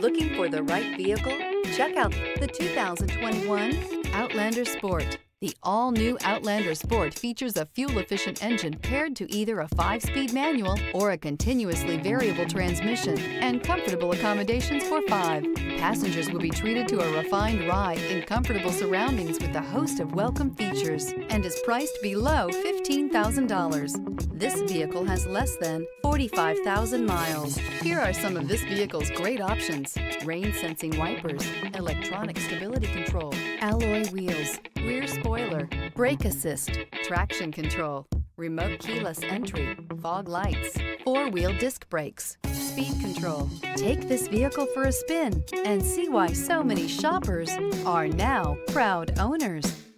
Looking for the right vehicle? Check out the 2021 Outlander Sport. The all-new Outlander Sport features a fuel-efficient engine paired to either a 5-speed manual or a continuously variable transmission and comfortable accommodations for five. Passengers will be treated to a refined ride in comfortable surroundings with a host of welcome features and is priced below $15,000. This vehicle has less than 45,000 miles. Here are some of this vehicle's great options. Rain sensing wipers, electronic stability control, alloy wheels, brake assist, traction control, remote keyless entry, fog lights, four-wheel disc brakes, speed control. Take this vehicle for a spin and see why so many shoppers are now proud owners.